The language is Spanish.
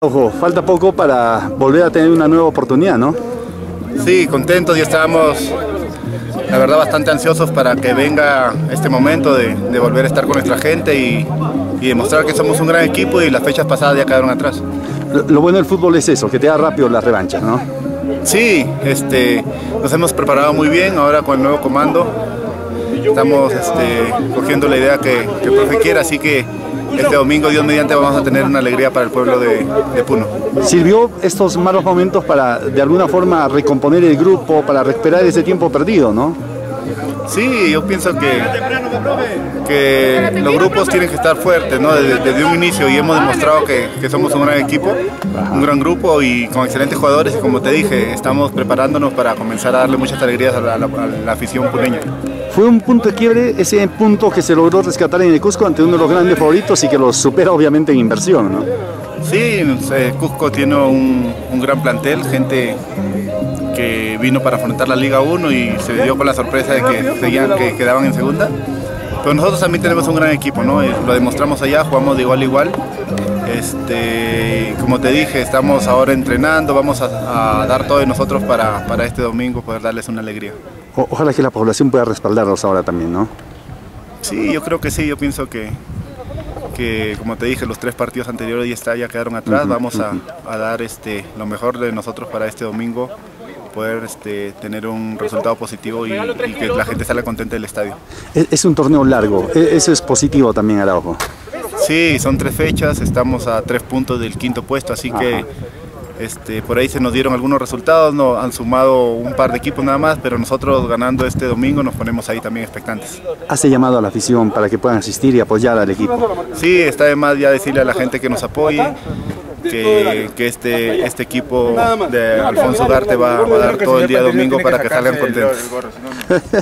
Ojo, falta poco para volver a tener una nueva oportunidad, ¿no? Sí, contentos y estábamos, la verdad, bastante ansiosos para que venga este momento de, de volver a estar con nuestra gente y, y, demostrar que somos un gran equipo y las fechas pasadas ya quedaron atrás. Lo, lo bueno del fútbol es eso, que te da rápido las revanchas, ¿no? Sí, este, nos hemos preparado muy bien ahora con el nuevo comando. Estamos este, cogiendo la idea que, que el profe quiere, así que este domingo, Dios mediante, vamos a tener una alegría para el pueblo de, Puno. ¿Sirvió estos malos momentos para, de alguna forma, recomponer el grupo, para recuperar ese tiempo perdido, no? Sí, yo pienso que, que los grupos tienen que estar fuertes, ¿no? Desde, desde un inicio y hemos demostrado que, que, somos un gran equipo, un gran grupo y con excelentes jugadores y como te dije, estamos preparándonos para comenzar a darle muchas alegrías a la, a la, a la afición puneña. Fue un punto de quiebre ese punto que se logró rescatar en el Cusco ante uno de los grandes favoritos y que los supera obviamente en inversión, ¿no? Sí, Cusco tiene un, un gran plantel, gente que vino para afrontar la Liga 1 y se dio con la sorpresa de que, seguían, que quedaban en segunda. Pero nosotros también tenemos un gran equipo, ¿no? Lo demostramos allá, jugamos de igual a igual. Este, como te dije, estamos ahora entrenando, vamos a, a dar todo de nosotros para, para, este domingo poder darles una alegría. O, ojalá que la población pueda respaldarlos ahora también, ¿no? Sí, yo creo que sí, yo pienso que, que como te dije, los tres partidos anteriores ya, está, ya quedaron atrás, uh -huh, vamos a, a, dar este, lo mejor de nosotros para este domingo poder este, tener un resultado positivo y, y, que la gente salga contenta del estadio. Es, es, un torneo largo, e, eso es positivo también, Araujo. Sí, son tres fechas, estamos a tres puntos del quinto puesto, así Ajá. que este, por ahí se nos dieron algunos resultados, no, han sumado un par de equipos nada más, pero nosotros ganando este domingo nos ponemos ahí también expectantes. ¿Hace llamado a la afición para que puedan asistir y apoyar al equipo? Sí, está de más ya decirle a la gente que nos apoye, que, que, este, este equipo de Alfonso Darte va, va, a dar todo el día domingo para que salgan contentos.